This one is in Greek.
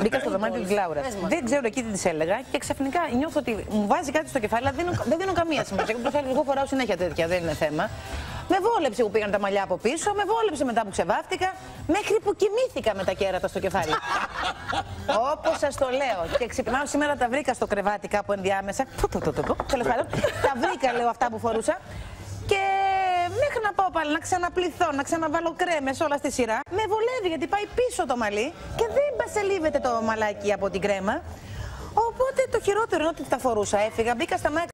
μπήκα στο δωμάτιο της Λάουρας. Δεν ξέρω εκεί τι της έλεγα και ξαφνικά νιώθω ότι μου βάζει κάτι στο κεφάλι, αλλά δεν δίνω καμία σημασία. Εγώ φοράω συνέχεια τέτοια, δεν είναι θέμα. Με βόλεψε που πήγαν τα μαλλιά από πίσω, με βόλεψε μετά που ξεβάφτηκα, μέχρι που κοιμήθηκα με τα κέρατα στο κεφάλι. Όπως σας το λέω. Και ξυπνάω σήμερα τα βρήκα στο κρεβάτι κάπου ενδιάμεσα. Τέλος πάντων, τα βρήκα, λέω αυτά που φορούσα. Και μέχρι να πάω πάλι να ξαναπληθώ, να ξαναβάλω κρέμες όλα στη σειρά, με βολεύει γιατί πάει πίσω το μαλλί και δεν μπασελίβεται το μαλάκι από την κρέμα. Οπότε το χειρότερο είναι ότι τα φορούσα. Έφυγα, μπήκα στα μάτια.